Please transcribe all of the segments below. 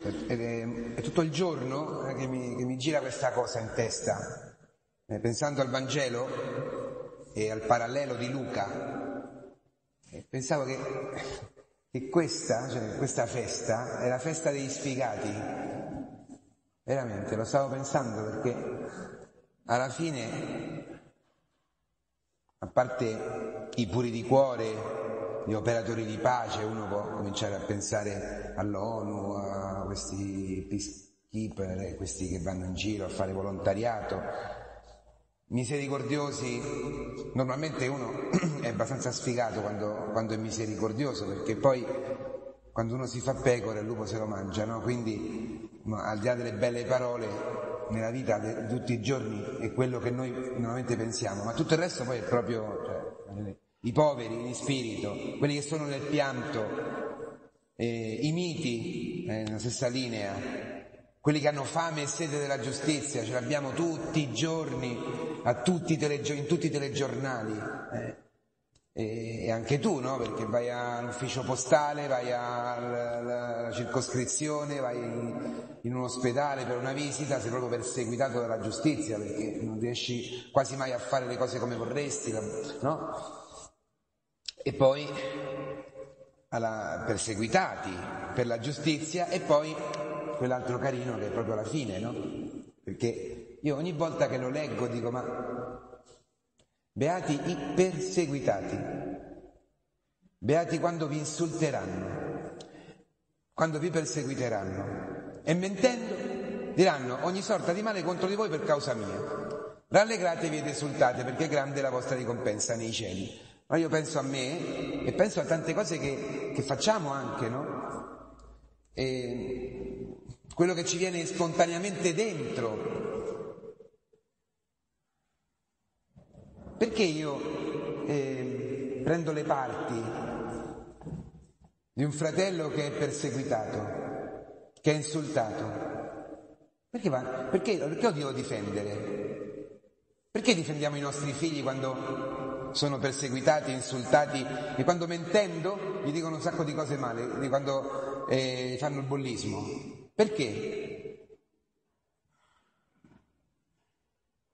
Ed è, è tutto il giorno che mi, che mi, gira questa cosa in testa, eh, pensando al Vangelo e al parallelo di Luca. Eh, pensavo che, che questa, cioè, questa festa è la festa degli sfigati. Veramente, lo stavo pensando perché alla fine, a parte i puri di cuore, gli operatori di pace, uno può cominciare a pensare all'ONU, a questi peacekeeper, eh, questi che vanno in giro a fare volontariato. Misericordiosi, normalmente uno è abbastanza sfigato quando, quando, è misericordioso, perché poi quando uno si fa pecora il lupo se lo mangia, no? Quindi al di là delle belle parole, nella vita di tutti i giorni è quello che noi normalmente pensiamo, ma tutto il resto poi è proprio... Cioè, i poveri in spirito, quelli che sono nel pianto, eh, i miti, eh, nella stessa linea, quelli che hanno fame e sede della giustizia, ce l'abbiamo tutti i giorni, tutti telegio- in tutti i telegiornali. Eh. E anche tu, no? Perché vai all'ufficio postale, vai alla circoscrizione, vai in, in, un ospedale per una visita, sei proprio perseguitato dalla giustizia perché non riesci quasi mai a fare le cose come vorresti, no? E poi alla, perseguitati per la giustizia e poi quell'altro carino che è proprio la fine, no? Perché io ogni volta che lo leggo dico ma beati i perseguitati, beati quando vi insulteranno, quando vi perseguiteranno e mentendo diranno ogni sorta di male contro di voi per causa mia. Rallegratevi ed esultate perché è grande la vostra ricompensa nei cieli. Ma io penso a me e penso a tante cose che, che facciamo anche, no? E quello che ci viene spontaneamente dentro. Perché io eh, prendo le parti di un fratello che è perseguitato, che è insultato? Perché, perché, perché lo devo difendere? Perché difendiamo i nostri figli quando sono perseguitati, insultati e quando mentendo gli dicono un sacco di cose male, di quando eh, fanno il bullismo. Perché?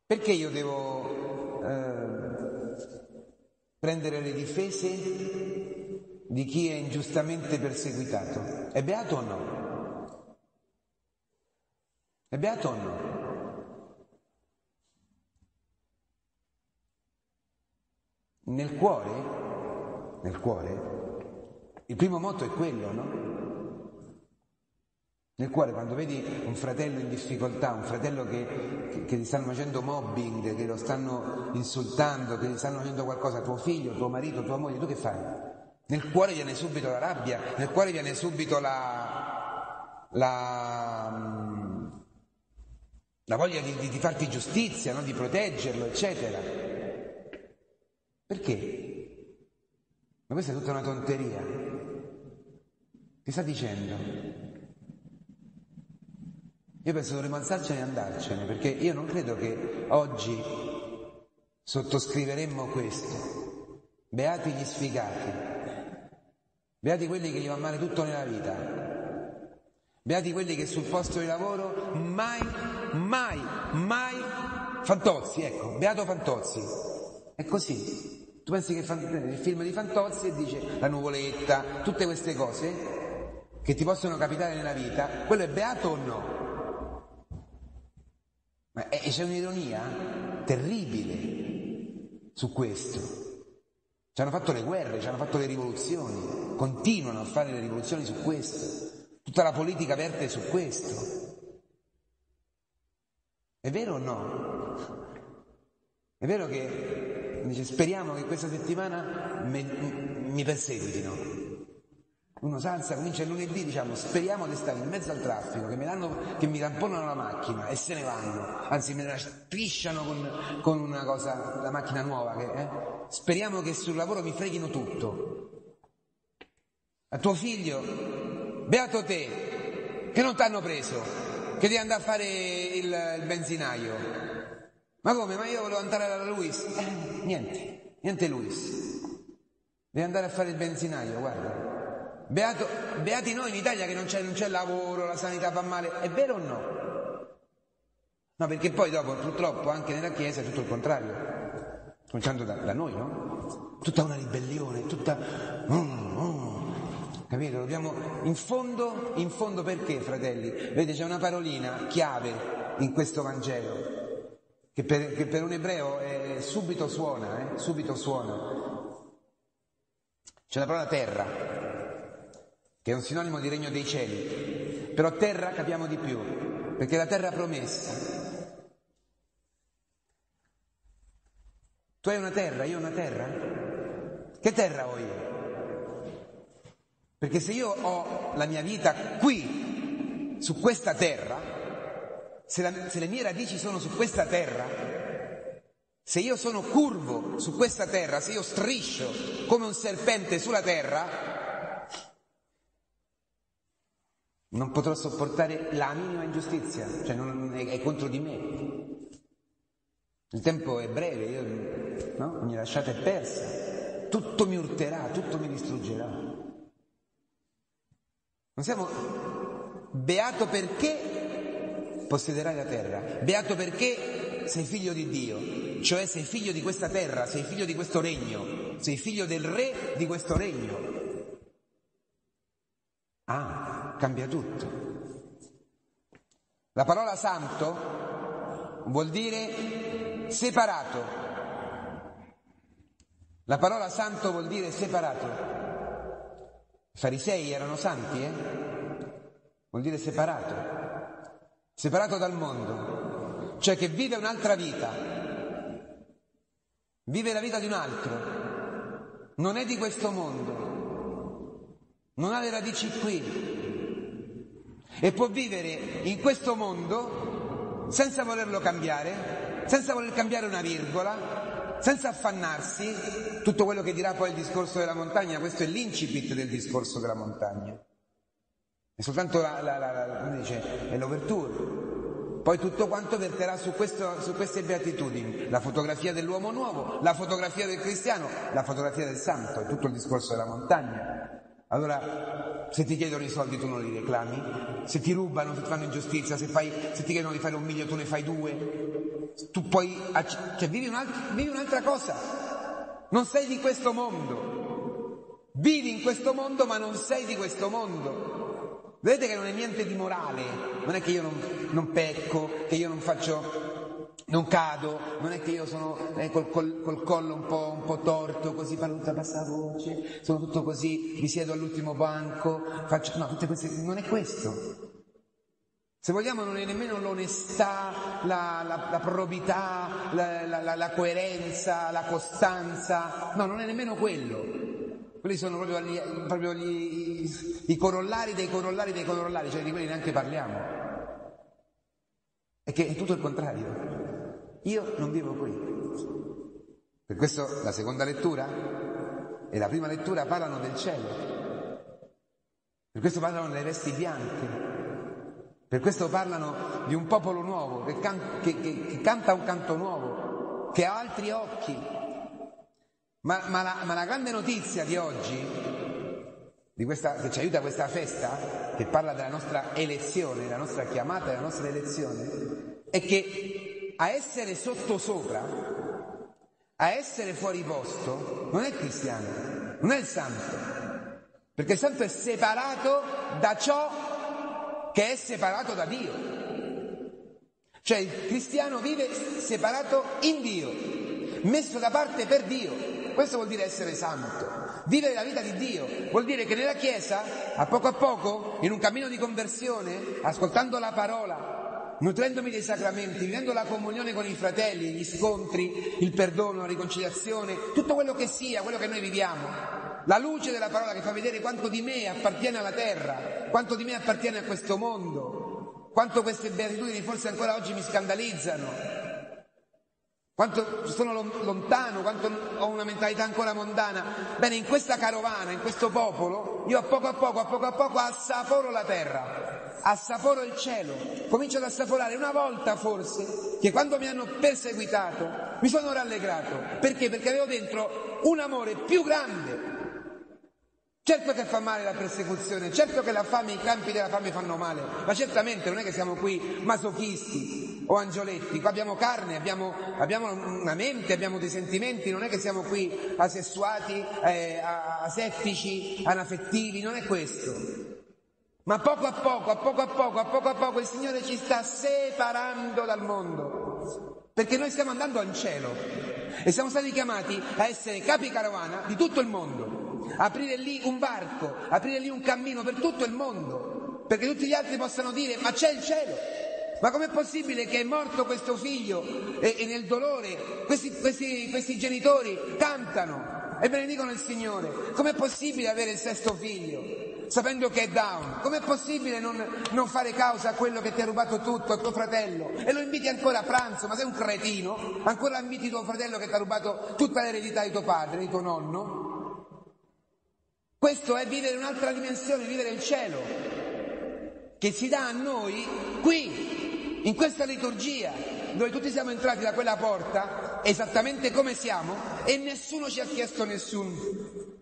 Perché io devo eh, prendere le difese di chi è ingiustamente perseguitato? È beato o no? È beato o no? Nel cuore, nel cuore, il primo motto è quello, no? Nel cuore, quando vedi un fratello in difficoltà, un fratello che, che, che, gli stanno facendo mobbing, che lo stanno insultando, che gli stanno facendo qualcosa, tuo figlio, tuo marito, tua moglie, tu che fai? Nel cuore viene subito la rabbia, nel cuore viene subito la, la, la voglia di, di, di, farti giustizia, no? di proteggerlo, eccetera. Perché? Ma questa è tutta una tonteria. Che sta dicendo? Io penso dovremmo alzarcene e andarcene, perché io non credo che oggi sottoscriveremmo questo. Beati gli sfigati, beati quelli che gli va male tutto nella vita, beati quelli che sul posto di lavoro mai, mai, mai, Fantozzi, ecco, beato Fantozzi, è così. Tu pensi che il film di Fantozzi dice la nuvoletta, tutte queste cose che ti possono capitare nella vita, quello è beato o no? Ma è, c'è un'ironia terribile su questo. Ci hanno fatto le guerre, ci hanno fatto le rivoluzioni, continuano a fare le rivoluzioni su questo. Tutta la politica verte su questo. È vero o no? È vero che dice speriamo che questa settimana me, mi perseguitino. Uno salza, comincia il lunedì, diciamo, speriamo di stare in mezzo al traffico, che mi, danno, che mi tamponano la macchina e se ne vanno, anzi me la strisciano con, con una cosa, la macchina nuova. Che, eh? Speriamo che sul lavoro mi freghino tutto. A tuo figlio, beato te, che non ti hanno preso, che devi andare a fare il, il benzinaio. Ma come? Ma io volevo andare alla Luis. Eh, niente, niente Luis. Devi andare a fare il benzinaio, guarda. Beato, beati noi in Italia che non c'è, non c'è lavoro, la sanità va male, è vero o no? No, perché poi dopo purtroppo anche nella Chiesa è tutto il contrario, cominciando da, da noi, no? Tutta una ribellione, tutta... Mm, mm. Capito? Dobbiamo, in fondo, in fondo perché, fratelli? Vedete, c'è una parolina chiave in questo Vangelo, che per, che per un ebreo è, subito suona, eh? subito suona. C'è la parola terra, che è un sinonimo di regno dei cieli, però terra capiamo di più, perché è la terra promessa. Tu hai una terra, io ho una terra? Che terra ho io? Perché se io ho la mia vita qui, su questa terra, se, la, se le mie radici sono su questa terra, se io sono curvo su questa terra, se io striscio come un serpente sulla terra, non potrò sopportare la minima ingiustizia, cioè non, è, è, contro di me. Il tempo è breve, io, no? mi lasciate persa, tutto mi urterà, tutto mi distruggerà. Non siamo beato perché possederai la terra, beato perché sei figlio di Dio, cioè sei figlio di questa terra, sei figlio di questo regno, sei figlio del re di questo regno. Ah, cambia tutto. La parola santo vuol dire separato. La parola santo vuol dire separato. I farisei erano santi, eh? Vuol dire separato, separato dal mondo, cioè che vive un'altra vita, vive la vita di un altro, non è di questo mondo, non ha le radici qui. E può vivere in questo mondo senza volerlo cambiare, senza voler cambiare una virgola, senza affannarsi, tutto quello che dirà poi il discorso della montagna, questo è l'incipit del discorso della montagna. È soltanto la, la, la, la dice, è l'overture. Poi tutto quanto verterà su, questo, su queste beatitudini, la fotografia dell'uomo nuovo, la fotografia del cristiano, la fotografia del santo, è tutto il discorso della montagna. Allora, se ti chiedono i soldi tu non li reclami, se ti rubano, se ti fanno ingiustizia, se, fai, se ti chiedono di fare un miglio tu ne fai due, tu puoi, cioè vivi, un'altra, vivi un'altra cosa, non sei di questo mondo, vivi in questo mondo ma non sei di questo mondo. Vedete che non è niente di morale, non è che io non, non pecco, che io non faccio non cado, non è che io sono eh, col, col, col, collo un po', un po', torto, così parlo tutta bassa voce, sono tutto così, mi siedo all'ultimo banco, faccio... No, tutte queste... non è questo. Se vogliamo non è nemmeno l'onestà, la, la, la probità, la, la, coerenza, la costanza, no, non è nemmeno quello. Quelli sono proprio, gli, proprio gli, i corollari dei corollari dei corollari, cioè di quelli neanche parliamo. È che è tutto il contrario. Io non vivo qui. Per questo la seconda lettura e la prima lettura parlano del cielo. Per questo parlano delle vesti bianche. Per questo parlano di un popolo nuovo che, can- che, che, che canta un canto nuovo, che ha altri occhi. Ma, ma, la, ma la grande notizia di oggi, di questa, che ci aiuta questa festa, che parla della nostra elezione, della nostra chiamata, della nostra elezione, è che a essere sottosopra, a essere fuori posto, non è il cristiano, non è il santo. Perché il santo è separato da ciò che è separato da Dio. Cioè il cristiano vive separato in Dio, messo da parte per Dio. Questo vuol dire essere santo. Vivere la vita di Dio vuol dire che nella Chiesa, a poco a poco, in un cammino di conversione, ascoltando la parola, nutrendomi dei sacramenti, vivendo la comunione con i fratelli, gli scontri, il perdono, la riconciliazione, tutto quello che sia, quello che noi viviamo. La luce della parola che fa vedere quanto di me appartiene alla terra, quanto di me appartiene a questo mondo, quanto queste beatitudini forse ancora oggi mi scandalizzano, quanto sono lontano, quanto ho una mentalità ancora mondana. Bene, in questa carovana, in questo popolo, io a poco a poco, a poco a poco assaporo la terra, assaporo il cielo, comincio ad assaporare una volta forse che quando mi hanno perseguitato mi sono rallegrato. Perché? Perché avevo dentro un amore più grande Certo che fa male la persecuzione, certo che la fame, i campi della fame fanno male, ma certamente non è che siamo qui masochisti o angioletti, qua abbiamo carne, abbiamo, abbiamo una mente, abbiamo dei sentimenti, non è che siamo qui asessuati, eh, asettici, anaffettivi, non è questo. Ma poco a poco, a poco a poco, a poco a poco il Signore ci sta separando dal mondo, perché noi stiamo andando al cielo e siamo stati chiamati a essere capi carovana di tutto il mondo aprire lì un varco, aprire lì un cammino per tutto il mondo, perché tutti gli altri possano dire ma c'è il cielo. Ma com'è possibile che è morto questo figlio e, e nel dolore questi, questi, questi genitori cantano e benedicono il Signore? Com'è possibile avere il sesto figlio? sapendo che è down. Com'è possibile non, non, fare causa a quello che ti ha rubato tutto, a tuo fratello? E lo inviti ancora a pranzo, ma sei un cretino? Ancora inviti tuo fratello che ti ha rubato tutta l'eredità di tuo padre, di tuo nonno? Questo è vivere un'altra dimensione, vivere il cielo, che si dà a noi qui, in questa liturgia, dove tutti siamo entrati da quella porta, esattamente come siamo, e nessuno ci ha chiesto nessun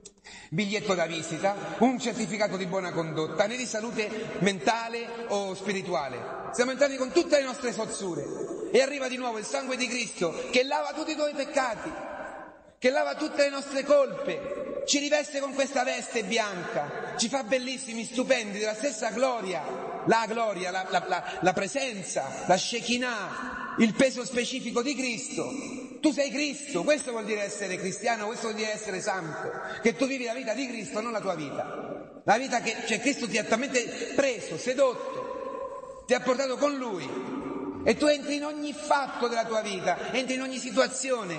biglietto da visita, un certificato di buona condotta, né di salute mentale o spirituale. Siamo entrati con tutte le nostre sozzure e arriva di nuovo il sangue di Cristo che lava tutti i tuoi peccati, che lava tutte le nostre colpe, ci riveste con questa veste bianca, ci fa bellissimi, stupendi, della stessa gloria, la gloria, la, la, la, presenza, la Shekinah, il peso specifico di Cristo. Tu sei Cristo, questo vuol dire essere cristiano, questo vuol dire essere santo, che tu vivi la vita di Cristo, non la tua vita. La vita che cioè Cristo ti ha talmente preso, sedotto, ti ha portato con Lui e tu entri in ogni fatto della tua vita, entri in ogni situazione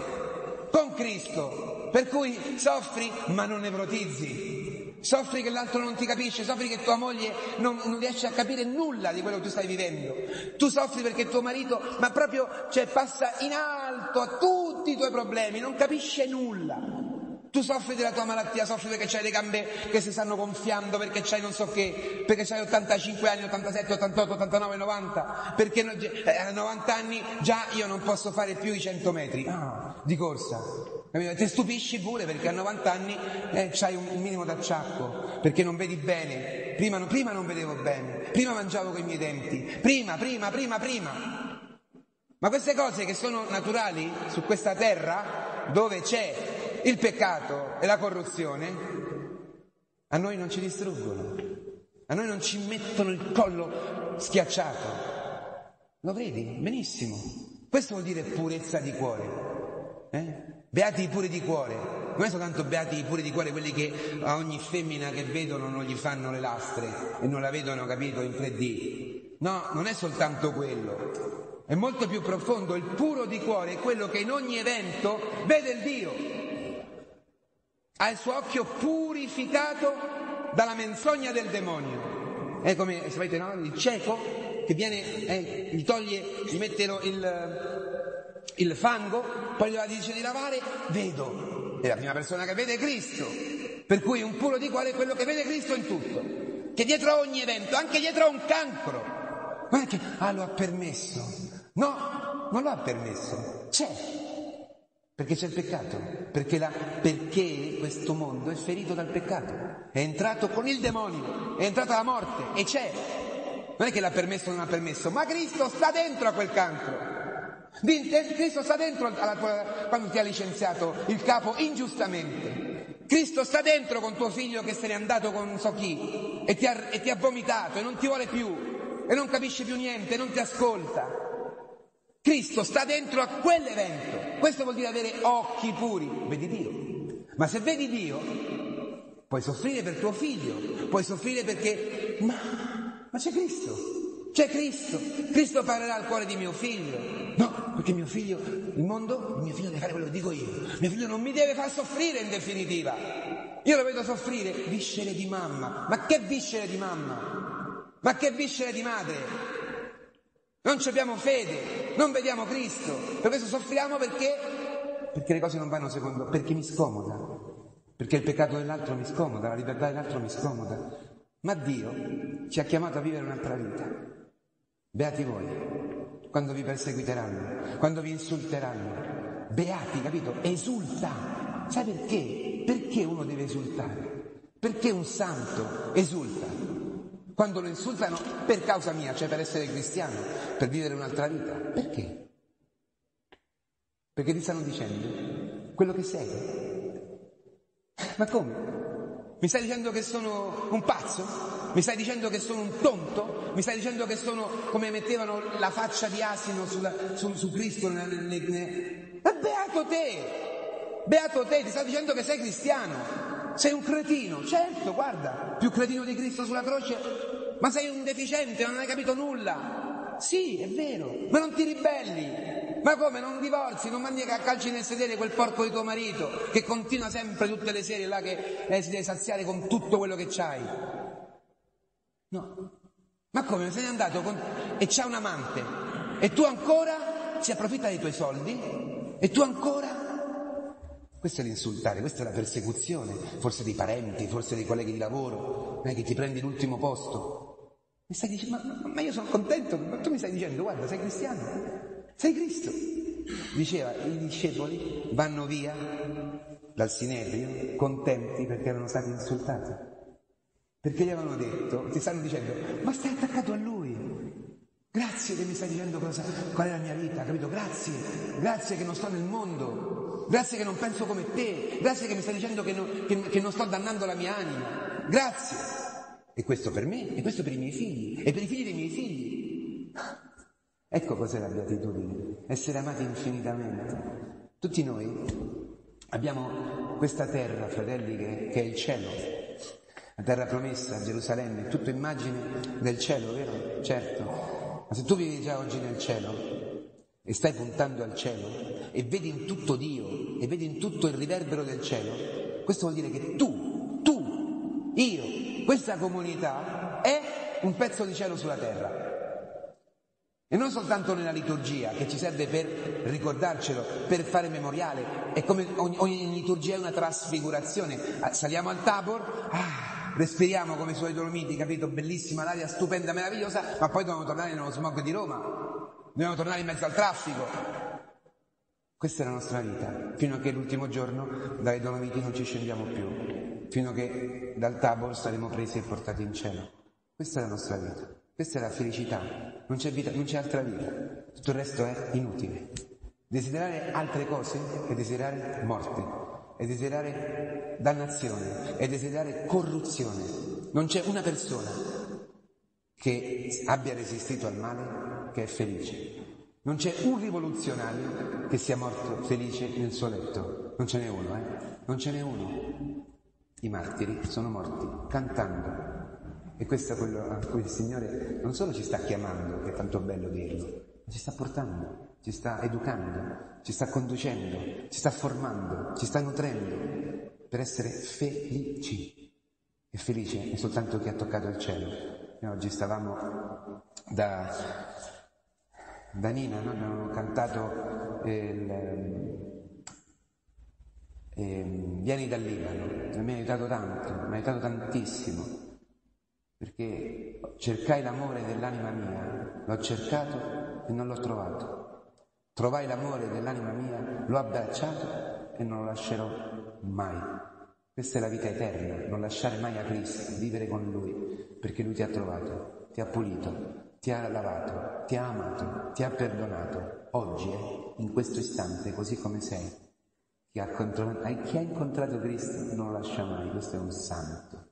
con Cristo per cui soffri ma non nevrotizzi. Soffri che l'altro non ti capisce, soffri che tua moglie non, non, riesce a capire nulla di quello che tu stai vivendo. Tu soffri perché tuo marito, ma proprio, cioè, passa in alto a tutti i tuoi problemi, non capisce nulla. Tu soffri della tua malattia, soffri perché c'hai le gambe che si stanno gonfiando, perché c'hai non so che, perché c'hai 85 anni, 87, 88, 89, 90, perché eh, a 90 anni già io non posso fare più i 100 metri ah, di corsa. Ti stupisci pure perché a 90 anni eh, hai un, minimo d'acciacco, perché non vedi bene. Prima, prima non vedevo bene, prima mangiavo con i miei denti, prima, prima, prima, prima. Ma queste cose che sono naturali su questa terra, dove c'è il peccato e la corruzione, a noi non ci distruggono, a noi non ci mettono il collo schiacciato. Lo vedi? Benissimo. Questo vuol dire purezza di cuore. Eh? Beati i puri di cuore, non è soltanto beati i puri di cuore quelli che a ogni femmina che vedono non gli fanno le lastre e non la vedono, capito, in 3D. No, non è soltanto quello. È molto più profondo. Il puro di cuore è quello che in ogni evento vede il Dio. Ha il suo occhio purificato dalla menzogna del demonio. È come, sapete, no? Il cieco che viene, eh, gli toglie, gli mette il, il fango, poi gli dice di lavare, vedo. È la prima persona che vede Cristo. Per cui un puro di cuore è quello che vede Cristo in tutto. Che dietro a ogni evento, anche dietro a un cancro, non è che, ah, lo ha permesso. No, non lo ha permesso. C'è. Perché c'è il peccato. Perché, la, perché questo mondo è ferito dal peccato. È entrato con il demonio. È entrata la morte. E c'è. Non è che l'ha permesso o non ha permesso, ma Cristo sta dentro a quel cancro. Cristo sta dentro tua, quando ti ha licenziato il capo ingiustamente. Cristo sta dentro con tuo figlio che se n'è andato con non so chi e ti, ha, e ti ha vomitato e non ti vuole più e non capisce più niente, non ti ascolta. Cristo sta dentro a quell'evento. Questo vuol dire avere occhi puri. Vedi Dio. Ma se vedi Dio, puoi soffrire per tuo figlio, puoi soffrire perché... Ma, ma c'è Cristo. C'è Cristo, Cristo parlerà al cuore di mio figlio. No, perché mio figlio, il mondo, mio figlio deve fare quello che dico io. Mio figlio non mi deve far soffrire in definitiva. Io lo vedo soffrire, viscere di mamma. Ma che viscere di mamma? Ma che viscere di madre? Non ci abbiamo fede, non vediamo Cristo. Per questo soffriamo perché? Perché le cose non vanno secondo, perché mi scomoda. Perché il peccato dell'altro mi scomoda, la libertà dell'altro mi scomoda. Ma Dio ci ha chiamato a vivere un'altra vita. Beati voi, quando vi perseguiteranno, quando vi insulteranno. Beati, capito? Esulta. Sai perché? Perché uno deve esultare? Perché un santo esulta quando lo insultano per causa mia, cioè per essere cristiano, per vivere un'altra vita? Perché? Perché ti stanno dicendo quello che sei. Ma come? Mi stai dicendo che sono un pazzo? Mi stai dicendo che sono un tonto? Mi stai dicendo che sono come mettevano la faccia di asino sulla, su, su, Cristo? Ne, ne, ne... Beato te! Beato te, ti sta dicendo che sei cristiano. Sei un cretino, certo, guarda, più cretino di Cristo sulla croce, ma sei un deficiente, non hai capito nulla. Sì, è vero, ma non ti ribelli, ma come non divorzi, non mandi a calci nel sedere quel porco di tuo marito che continua sempre tutte le sere là che eh, si deve saziare con tutto quello che c'hai? No. Ma come? Se n'è andato con... e c'ha un amante e tu ancora si approfitta dei tuoi soldi e tu ancora questo è l'insultare, questa è la persecuzione, forse dei parenti, forse dei colleghi di lavoro, non che ti prendi l'ultimo posto. Mi stai dicendo, ma, ma, io sono contento, ma tu mi stai dicendo, guarda, sei cristiano. Sei Cristo. Diceva, i discepoli vanno via dal Sinedrio contenti perché erano stati insultati. Perché gli avevano detto, ti stanno dicendo, ma stai attaccato a lui. Grazie che mi stai dicendo cosa, qual è la mia vita, capito? Grazie, grazie che non sto nel mondo, grazie che non penso come te, grazie che mi stai dicendo che, no, che, che non sto dannando la mia anima, grazie. E questo per me, e questo per i miei figli, e per i figli dei miei figli. Ecco cos'è la beatitudine, essere amati infinitamente. Tutti noi abbiamo questa terra, fratelli, che, che è il cielo, la terra promessa, Gerusalemme, tutto immagine del cielo, vero? Certo. Ma se tu vivi già oggi nel cielo e stai puntando al cielo e vedi in tutto Dio e vedi in tutto il riverbero del cielo, questo vuol dire che tu, tu, io, questa comunità è un pezzo di cielo sulla terra. E non soltanto nella liturgia, che ci serve per ricordarcelo, per fare memoriale. È come ogni, ogni liturgia è una trasfigurazione. Ah, saliamo al Tabor, ah, respiriamo come suoi Dolomiti, capito? Bellissima l'aria, stupenda, meravigliosa, ma poi dobbiamo tornare nello smog di Roma. Dobbiamo tornare in mezzo al traffico. Questa è la nostra vita, fino a che l'ultimo giorno dai Dolomiti non ci scendiamo più, fino a che dal Tabor saremo presi e portati in cielo. Questa è la nostra vita. Questa è la felicità, non c'è, vita, non c'è altra vita, tutto il resto è inutile. Desiderare altre cose è desiderare morte, è desiderare dannazione, è desiderare corruzione. Non c'è una persona che abbia resistito al male che è felice. Non c'è un rivoluzionario che sia morto felice nel suo letto. Non ce n'è uno, eh? Non ce n'è uno. I martiri sono morti cantando, e questo è quello a cui il Signore non solo ci sta chiamando, che è tanto bello dirlo, ma ci sta portando, ci sta educando, ci sta conducendo, ci sta formando, ci sta nutrendo per essere felici. E felice è soltanto chi ha toccato il cielo. Noi oggi stavamo da, da Nina, no? abbiamo cantato il, eh, Vieni dal Libano, mi ha aiutato tanto, mi ha aiutato tantissimo perché cercai l'amore dell'anima mia, l'ho cercato e non l'ho trovato. Trovai l'amore dell'anima mia, l'ho abbracciato e non lo lascerò mai. Questa è la vita eterna, non lasciare mai a Cristo, vivere con Lui, perché Lui ti ha trovato, ti ha pulito, ti ha lavato, ti ha amato, ti ha perdonato. Oggi, eh, in questo istante, così come sei, chi ha, chi ha incontrato Cristo non lo lascia mai, questo è un santo.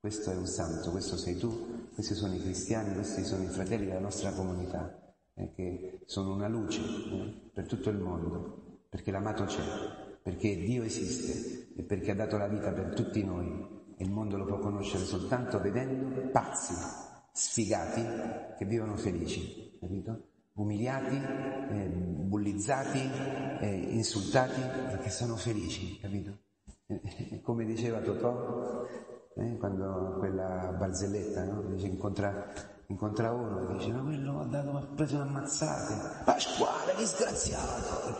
Questo è un santo, questo sei tu, questi sono i cristiani, questi sono i fratelli della nostra comunità, eh, che sono una luce eh, per tutto il mondo, perché l'amato c'è, perché Dio esiste e perché ha dato la vita per tutti noi e il mondo lo può conoscere soltanto vedendo pazzi, sfigati, che vivono felici, capito? Umiliati, eh, bullizzati, eh, insultati, perché sono felici, capito? Come diceva Totò, eh, quando quella barzelletta, no? Dice, incontra, incontra uno e dice, ma quello ha, dato, ha preso un'ammazzata, Pasquale, disgraziato!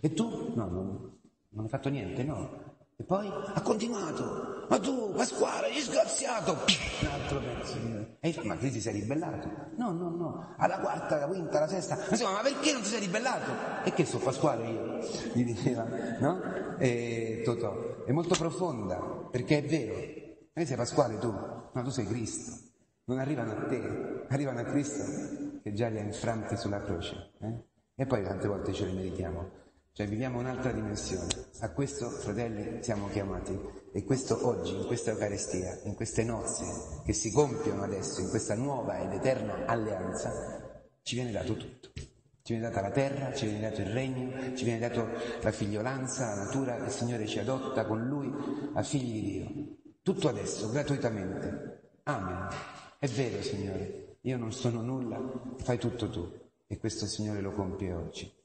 E tu? No, non, non hai fatto niente, no. E poi ha continuato, ma tu Pasquale, disgraziato! Un altro pezzo. E io, ma che ti sei ribellato? No, no, no, alla quarta, alla quinta, alla sesta. Insomma, ma perché non ti sei ribellato? E che so Pasquale io? Gli diceva, no? E Totò, è molto profonda, perché è vero. Non sei Pasquale tu, ma tu sei Cristo. Non arrivano a te, arrivano a Cristo che già li ha infranti sulla croce. Eh? E poi tante volte ce le meritiamo. Cioè viviamo un'altra dimensione. A questo, fratelli, siamo chiamati. E questo oggi, in questa Eucaristia, in queste nozze che si compiono adesso, in questa nuova ed eterna alleanza, ci viene dato tutto. Ci viene data la terra, ci viene dato il regno, ci viene dato la figliolanza, la natura, il Signore ci adotta con Lui a figli di Dio. Tutto adesso, gratuitamente. Amen. È vero, Signore, io non sono nulla, fai tutto tu. E questo Signore lo compie oggi.